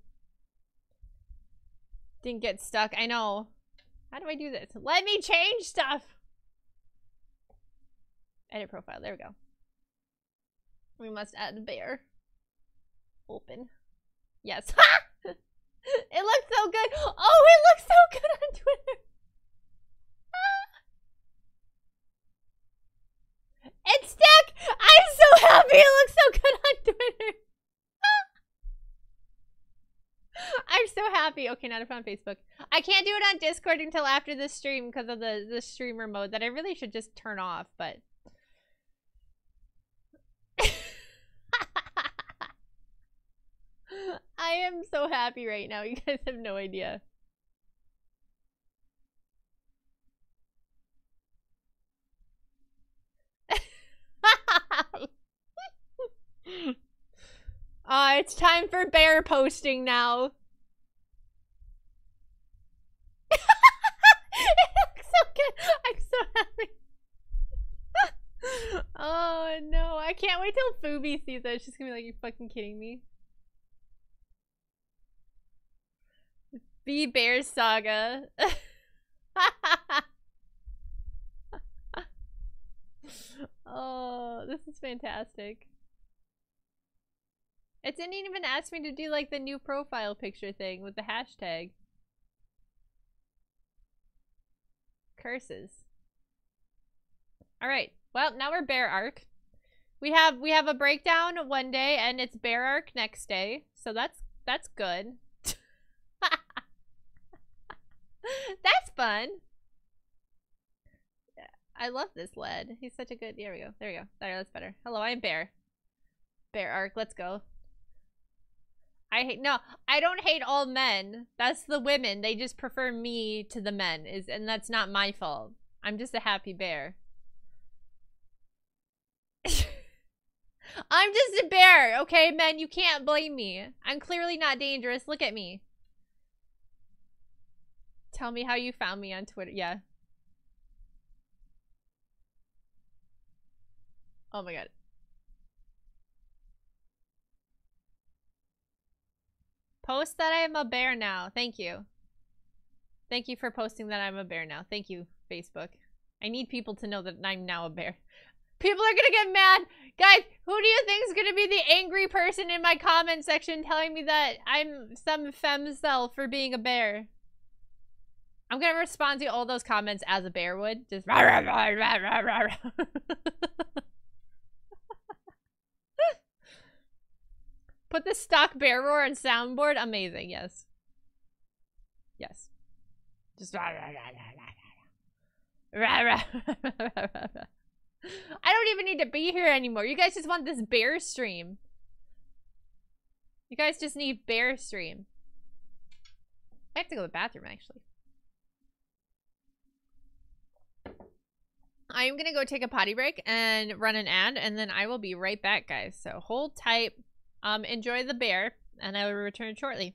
Didn't get stuck. I know. How do I do this? Let me change stuff. Edit profile. There we go. We must add the bear. Open. Yes. [LAUGHS] it looks so good. Oh, it looks so good on Twitter. It's stuck! I'm so happy it looks so good on Twitter. I'm so not if on Facebook. I can't do it on Discord until after the stream because of the, the streamer mode that I really should just turn off, but... [LAUGHS] I am so happy right now. [LAUGHS] You guys have no idea. uh, [LAUGHS] it's time for bear posting now. So good. I'm so happy. oh no, I can't wait till Fubi sees it. She's gonna be like, you fucking kidding me? The Bears Saga. oh, this is fantastic. It didn't even ask me to do like the new profile picture thing with the hashtag. Curses. Alright. Well, now we're bear arc. We have we have a breakdown one day and it's bear arc next day. So that's that's good. [LAUGHS] that's fun. I love this lead. He's such a good there we go. There we go. There, that's better. Hello, I'm bear. Bear arc, let's go. I hate no, I don't hate all men. That's the women. They just prefer me to the men. Is and that's not my fault. I'm just a happy bear. [LAUGHS] I'm just a bear, okay, men? You can't blame me. I'm clearly not dangerous. Look at me. Tell me how you found me on Twitter. Yeah. Oh my god. Post that I am a bear now. Thank you. Thank you for posting that I'm a bear now. Thank you, Facebook. I need people to know that I'm now a bear. [LAUGHS] People are gonna get mad. Guys, who do you think is gonna be the angry person in my comment section telling me that I'm some femcel for being a bear? I'm gonna respond to all those comments as a bear would. Just rah, rah, rah, rah, rah, rah, Put the stock bear roar on soundboard. Amazing, yes. Yes. Just rah, rah, rah. I don't even need to be here anymore. You guys just want this bear stream. You guys just need bear stream. I have to go to the bathroom, actually. I am going to go take a potty break and run an ad, and then I will be right back, guys. So hold tight. Um, enjoy the bear, and I will return shortly.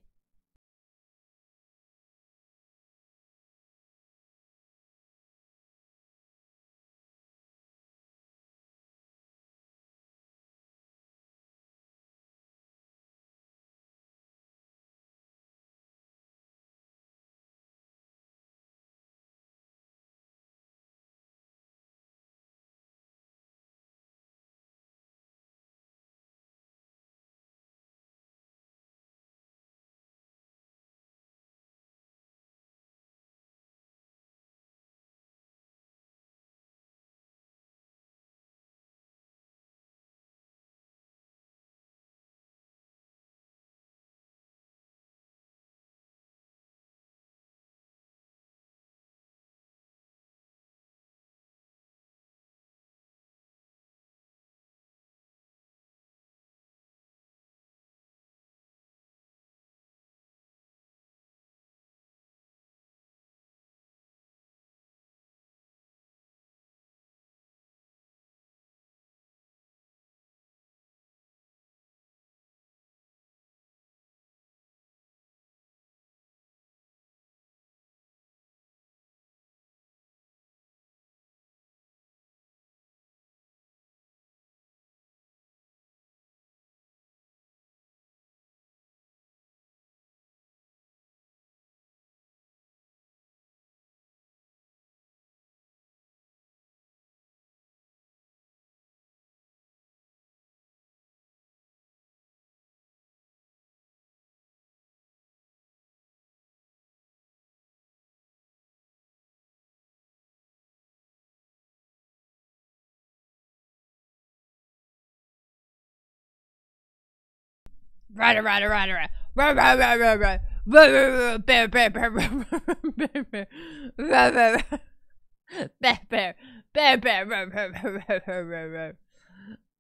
Bear, bear, bear, bear, bear, bear, bear, bear, bear, bear, bear, bear, bear, bear, bear, bear,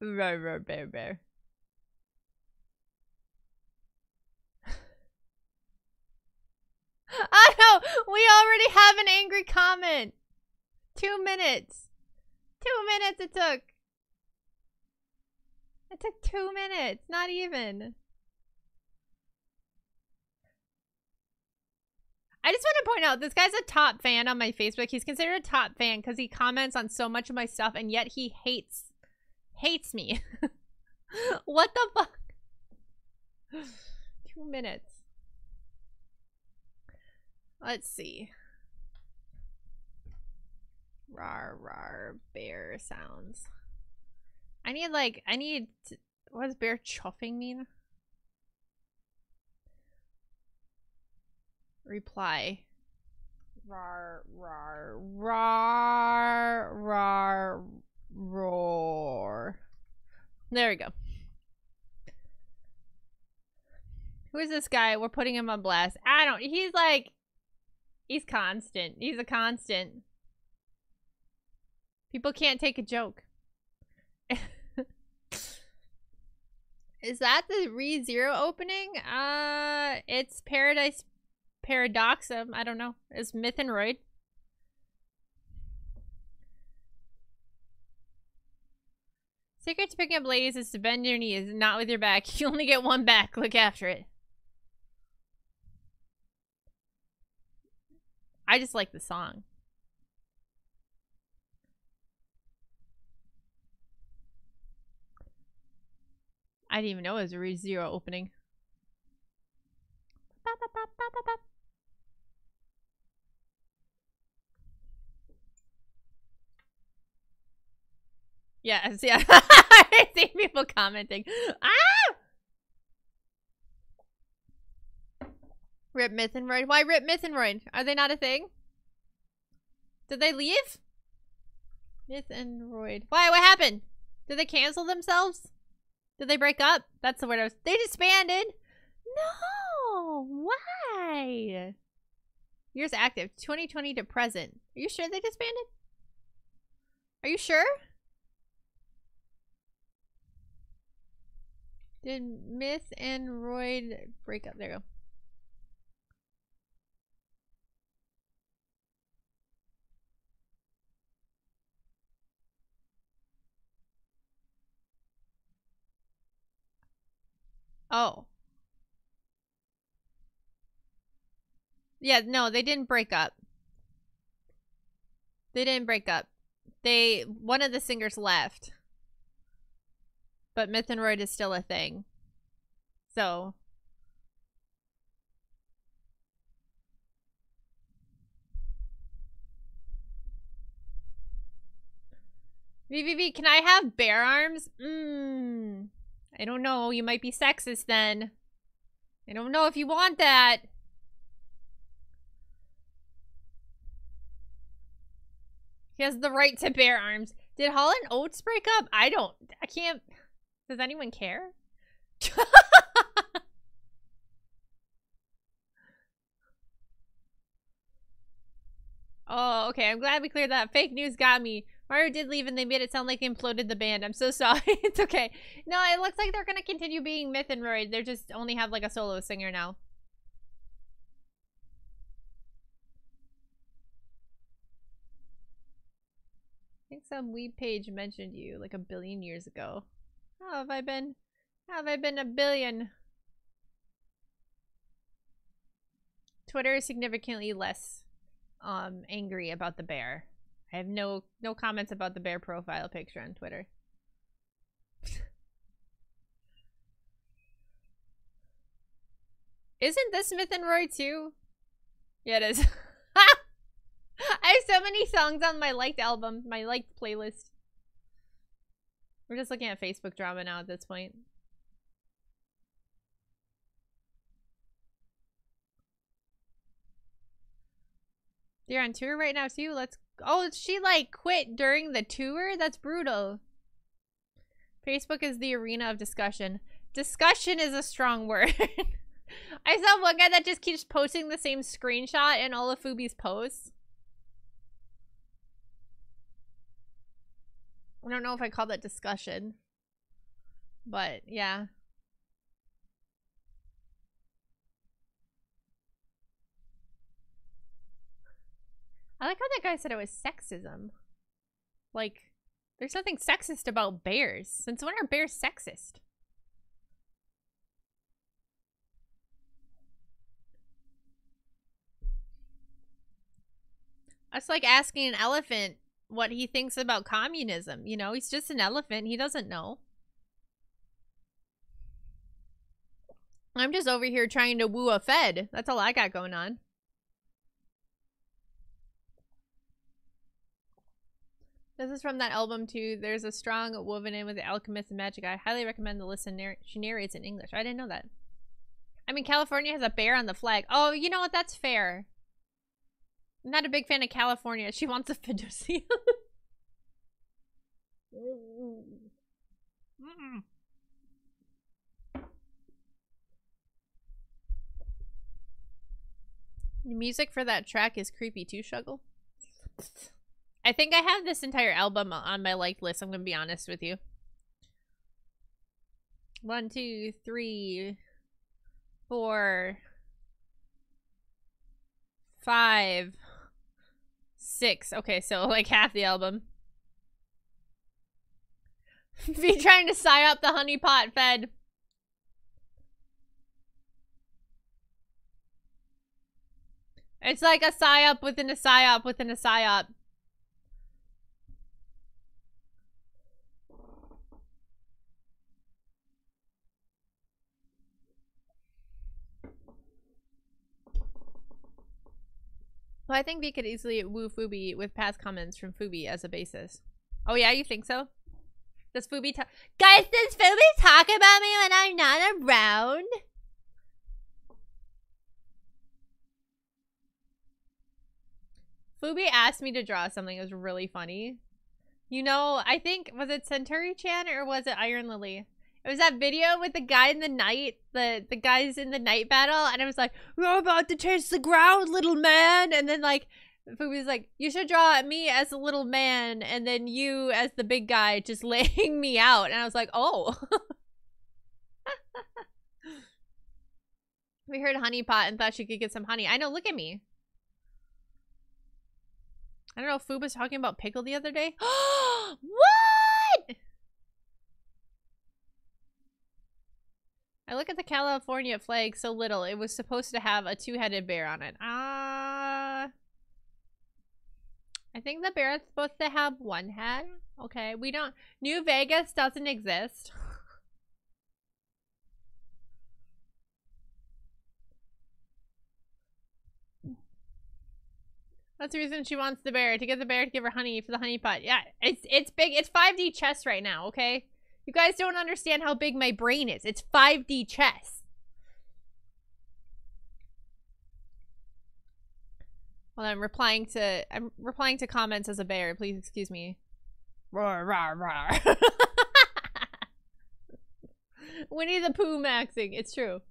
bear, bear, bear, bear. I know! We already have an angry comment! Two minutes! Two minutes it took! It took two minutes, not even. I just want to point out this guy's a top fan on my Facebook. He's considered a top fan because he comments on so much of my stuff and yet he hates hates me. [LAUGHS] what the fuck? [SIGHS] Two minutes. Let's see. Rar rar bear sounds. I need like I need what does bear chuffing mean? Reply. Rar rar rar rar roar. There we go. Who is this guy? We're putting him on blast. I don't he's like he's constant. He's a constant. People can't take a joke. [LAUGHS] Is that the Re Zero opening? Uh, it's Paradise Paradoxum. I don't know. Is Myth and Roid? Secret to picking up ladies is to bend your knees, not with your back. [LAUGHS] You only get one back. Look after it. I just like the song. I didn't even know it was a Re Zero opening. Ba, ba, ba, Yes, yeah. [LAUGHS] I see people commenting. Ah! Rip Myth and Roid. Why Rip Myth and Roid? Are they not a thing? Did they leave? Myth and Roid. Why? What happened? Did they cancel themselves? Did they break up? That's the word I was. They disbanded. No. Why? Years active. 2020 to present. Are you sure they disbanded? Are you sure? Did Myth and Roid break up? There you go. Oh. Yeah, no, they didn't break up. They didn't break up. They one of the singers left. But Myth and Roid is still a thing. So VVV, can I have bear arms? Mmm. I don't know. You might be sexist then. I don't know if you want that. He has the right to bear arms. Did Hall and Oates break up? I don't. I can't. Does anyone care? [LAUGHS] oh, okay. I'm glad we cleared that. Fake news got me. Mario did leave and they made it sound like they imploded the band. I'm so [LAUGHS] sorry. it's okay. No, it looks like they're going to continue being Myth and Roid. They just only have like a solo singer now. I think some weeb page mentioned you like a billion years ago. How have I been? How have I been a billion? Twitter is significantly less um angry about the bear. I have no no comments about the bear profile picture on Twitter. Isn't this Myth and Roid too? Yeah, it is. [LAUGHS] I have so many songs on my liked album, my liked playlist. We're just looking at Facebook drama now at this point. They're on tour right now too. Let's Oh, she like quit during the tour? That's brutal. Facebook is the arena of discussion. Discussion is a strong [LAUGHS] word. I saw one guy that just keeps posting the same screenshot in all of Fubi's posts. I don't know if I call that discussion. But, yeah. I like how that guy said it was sexism. Like, there's nothing sexist about bears. Since when are bears sexist? That's like asking an elephant what he thinks about communism. You know, he's just an elephant. He doesn't know. I'm just over here trying to woo a Fed. That's all I got going on. This is from that album too. There's a strong woven in with the alchemist and magic. I highly recommend the listen. Narr she narrates in English. I didn't know that. I mean, California has a bear on the flag. Oh, you know what? That's fair. I'm not a big fan of California. She wants a fiduciary. [LAUGHS] The music for that track is creepy too, Shuggle. I think I have this entire album on my liked list. I'm going to be honest with you. One, two, three, four, five, six. Okay, so [LAUGHS] like half the album. [LAUGHS] be trying to sigh up the honeypot fed. It's like a psyop within a psyop within a psyop. Well, I think we could easily woo Fubi with past comments from Fubi as a basis. Oh yeah, you think so? Does Fubi talk- Guys, does Fubi talk about me when I'm not around? Fubi asked me to draw something. It was really funny. You know, I think, was it Centauri Chan or was it Iron Lily? It was that video with the guy in the night, the the guys in the night battle, and I was like, "We're about to taste the ground, little man," and then like, Fubi's like, "You should draw me as a little man, and then you as the big guy, just [LAUGHS] laying me out," and I was like, "Oh." [LAUGHS] we heard honeypot and thought she could get some honey. I know. Look at me. I don't know if Foob was talking about pickle the other day. [GASPS] what? I look at the California flag so little. It was supposed to have a two-headed bear on it. Ah. Uh, I think the bear is supposed to have one head. Okay, we don't... New Vegas doesn't exist. That's the reason she wants the bear, to get the bear to give her honey for the honey pot. Yeah, it's it's big. It's 5D chess right now, okay? You guys don't understand how big my brain is. It's 5D chess. Well, I'm replying to I'm replying to comments as a bear. Please excuse me. Roar, roar, roar. [LAUGHS] Winnie the Pooh maxing. It's true.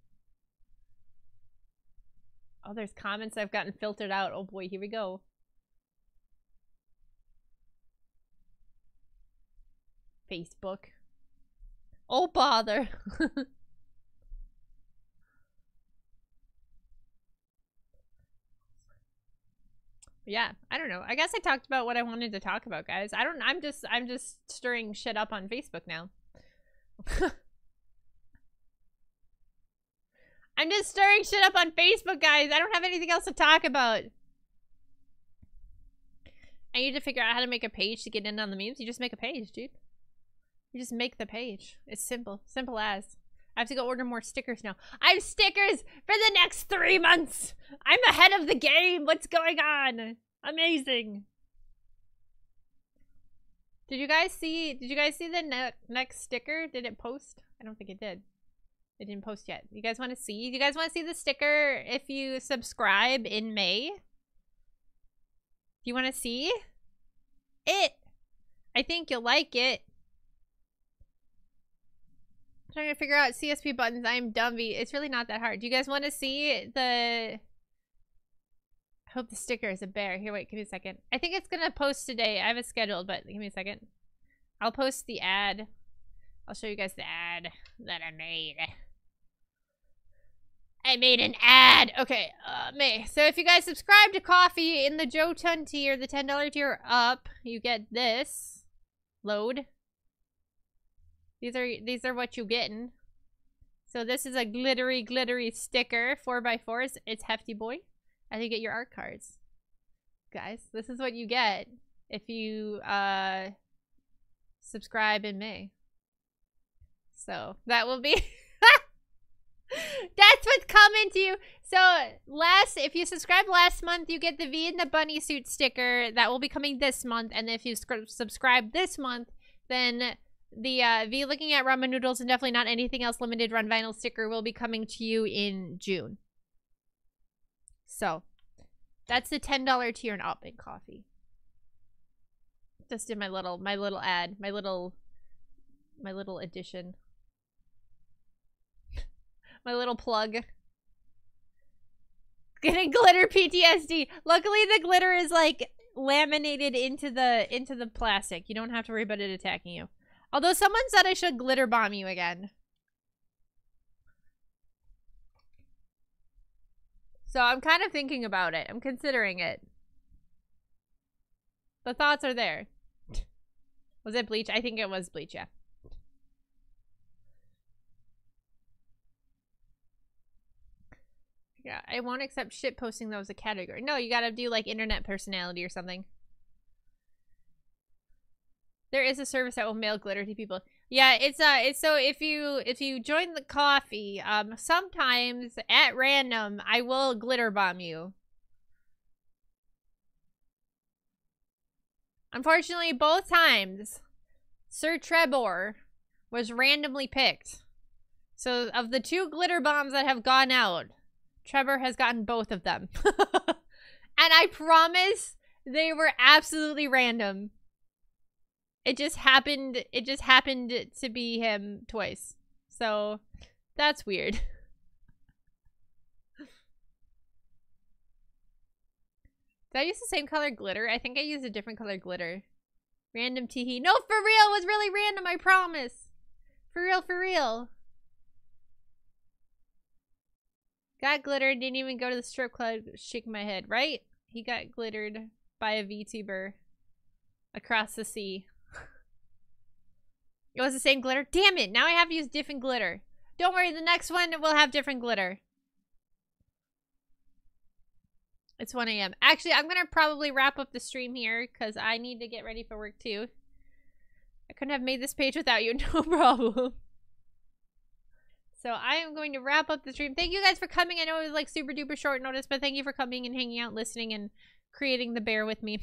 Oh, there's comments I've gotten filtered out. Oh boy, here we go. Facebook. Oh, bother. [LAUGHS] yeah, I don't know. I guess I talked about what I wanted to talk about, guys. I don't I'm just I'm just stirring shit up on Facebook now. [LAUGHS] I'm just stirring shit up on Facebook, guys. I don't have anything else to talk about. I need to figure out how to make a page to get in on the memes. You just make a page, dude. You just make the page. It's simple. Simple as. I have to go order more stickers now. I have stickers for the next three months. I'm ahead of the game. What's going on? Amazing. Did you guys see, did you guys see the ne next sticker? Did it post? I don't think it did. It didn't post yet. You guys want to see? You guys want to see the sticker if you subscribe in May? Do you want to see it? I think you'll like it. Trying to figure out CSP buttons. I am Dumby. It's really not that hard. Do you guys want to see the... I hope the sticker is a bear. Here, wait, give me a second. I think it's going to post today. I have it scheduled, but give me a second. I'll post the ad. I'll show you guys the ad that I made. I made an ad. Okay, uh, May. So if you guys subscribe to Ko-fi in the Joe Chun tier, the $10 tier up, you get this. Load. These are these are what you getting. So this is a glittery, glittery sticker, 4x4s. It's Hefty Boy. And you get your art cards. Guys, this is what you get if you uh subscribe in May. So that will be [LAUGHS] That's what's coming to you. So last if you subscribe last month, you get the V in the bunny suit sticker. That will be coming this month. And if you subscribe this month, then the uh, V looking at ramen noodles and definitely not anything else limited run vinyl sticker will be coming to you in June. So that's the $10 tier and up in Ko-fi. Just in my little my little ad, my little my little addition. [LAUGHS] my little plug. [LAUGHS] Getting glitter PTSD. Luckily the glitter is like laminated into the into the plastic. You don't have to worry about it attacking you. Although someone said I should glitter bomb you again. So I'm kind of thinking about it. I'm considering it. The thoughts are there. Was it bleach? I think it was bleach, yeah. Yeah, I won't accept shit posting that was a category. No, you gotta do like internet personality or something. There is a service that will mail glitter to people. Yeah, it's uh it's so if you if you join the Ko-fi, um sometimes at random I will glitter bomb you. Unfortunately, both times Sir Trebor was randomly picked. So of the two glitter bombs that have gone out, Trevor has gotten both of them. [LAUGHS] and I promise they were absolutely random. It just happened it just happened to be him twice. So that's weird. [LAUGHS] Did I use the same color glitter? I think I used a different color glitter. Random teehee. No, for real! It was really random, I promise! For real, for real. Got glittered, didn't even go to the strip club, shake my head, right? He got glittered by a VTuber across the sea. It was the same glitter? Damn it, now I have to use different glitter. Don't worry, the next one will have different glitter. It's 1 a.m. Actually, I'm going to probably wrap up the stream here because I need to get ready for work too. I couldn't have made this page without you, [LAUGHS] no problem. So I am going to wrap up the stream. Thank you guys for coming. I know it was like super duper short notice, but thank you for coming and hanging out, listening, and creating the bear with me.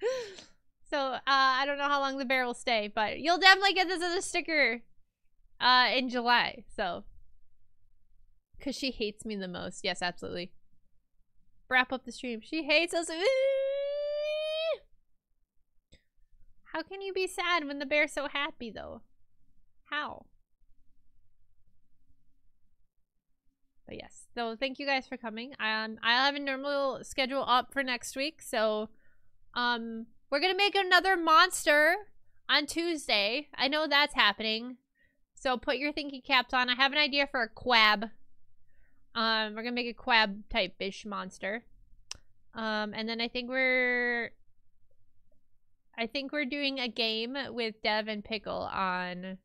[LAUGHS] so uh, I don't know how long the bear will stay, but you'll definitely get this as a sticker uh, in July. So, because she hates me the most. Yes, absolutely. Wrap up the stream. She hates us. How can you be sad when the bear's so happy, though? How? But yes, so thank you guys for coming. Um, I'll have a normal schedule up for next week. So, um, we're gonna make another monster on Tuesday. I know that's happening. So put your thinking caps on. I have an idea for a quab. Um, we're gonna make a quab type ish monster. Um, and then I think we're I think we're doing a game with Dev and Pickle on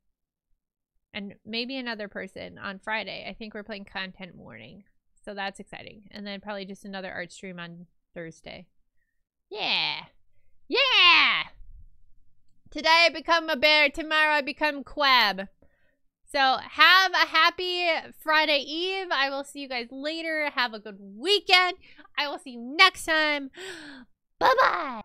and maybe another person on Friday. I think we're playing content warning. So that's exciting. And then probably just another art stream on Thursday. Yeah. Yeah! Today I become a bear, tomorrow I become Quab. So have a happy Friday Eve. I will see you guys later. Have a good weekend. I will see you next time. [GASPS] Bye-bye.